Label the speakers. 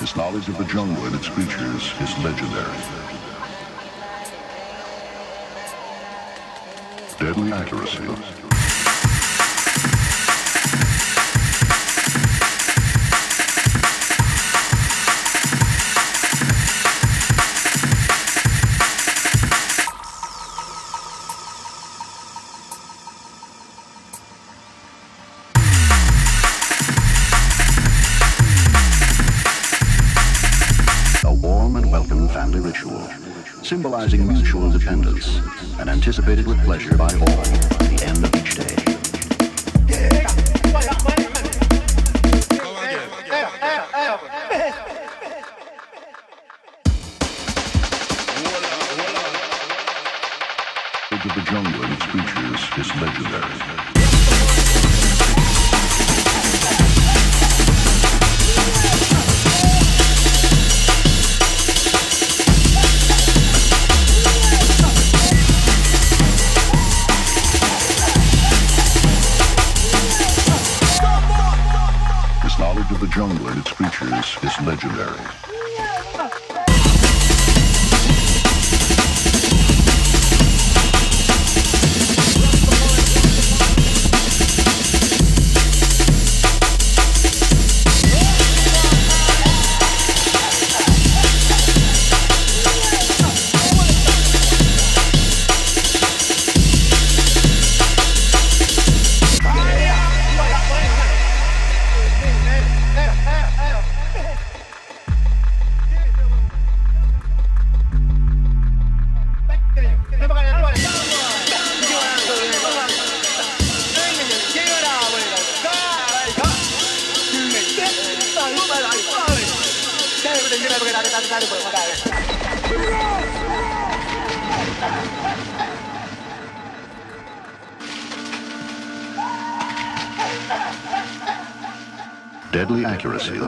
Speaker 1: His knowledge of the jungle and its creatures is legendary. Deadly accuracy. Ritual, symbolizing mutual dependence and anticipated with pleasure by all at the end of each day. of the jungle and its creatures is legendary. Jungle and its creatures is legendary. Deadly accuracy.